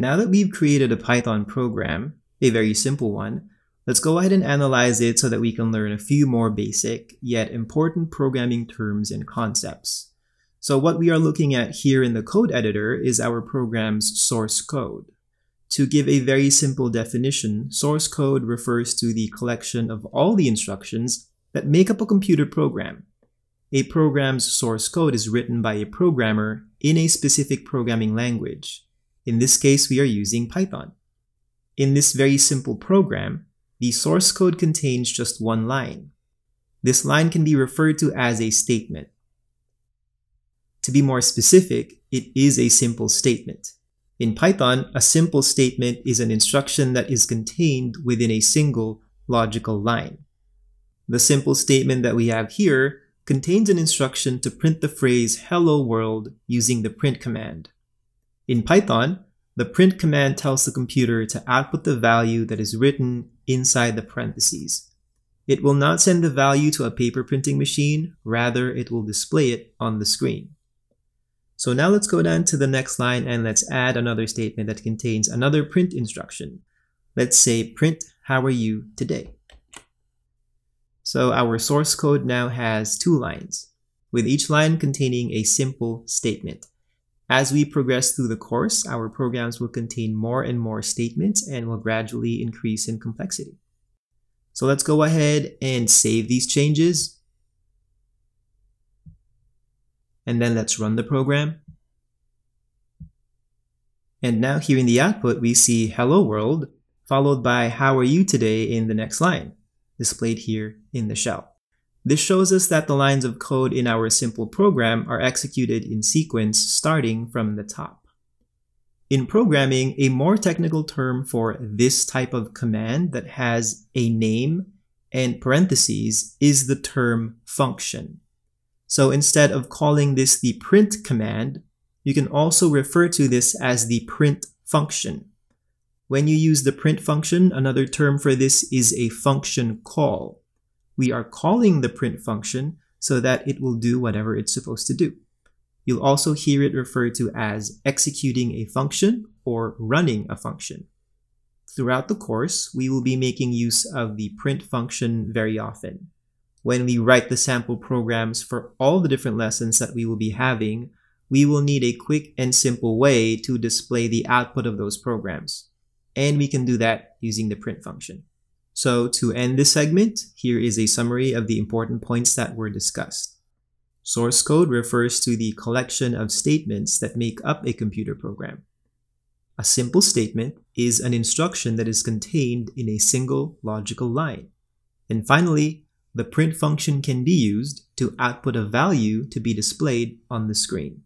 Now that we've created a Python program, a very simple one, let's go ahead and analyze it so that we can learn a few more basic, yet important programming terms and concepts. So what we are looking at here in the code editor is our program's source code. To give a very simple definition, source code refers to the collection of all the instructions that make up a computer program. A program's source code is written by a programmer in a specific programming language. In this case, we are using Python. In this very simple program, the source code contains just one line. This line can be referred to as a statement. To be more specific, it is a simple statement. In Python, a simple statement is an instruction that is contained within a single logical line. The simple statement that we have here contains an instruction to print the phrase hello world using the print command. In Python, the print command tells the computer to output the value that is written inside the parentheses. It will not send the value to a paper printing machine, rather it will display it on the screen. So now let's go down to the next line and let's add another statement that contains another print instruction. Let's say print how are you today. So our source code now has two lines, with each line containing a simple statement. As we progress through the course, our programs will contain more and more statements and will gradually increase in complexity. So let's go ahead and save these changes. And then let's run the program. And now here in the output, we see hello world, followed by how are you today in the next line, displayed here in the shell. This shows us that the lines of code in our simple program are executed in sequence starting from the top. In programming, a more technical term for this type of command that has a name and parentheses is the term function. So instead of calling this the print command, you can also refer to this as the print function. When you use the print function, another term for this is a function call we are calling the print function so that it will do whatever it's supposed to do. You'll also hear it referred to as executing a function or running a function. Throughout the course, we will be making use of the print function very often. When we write the sample programs for all the different lessons that we will be having, we will need a quick and simple way to display the output of those programs. And we can do that using the print function. So to end this segment, here is a summary of the important points that were discussed. Source code refers to the collection of statements that make up a computer program. A simple statement is an instruction that is contained in a single logical line. And finally, the print function can be used to output a value to be displayed on the screen.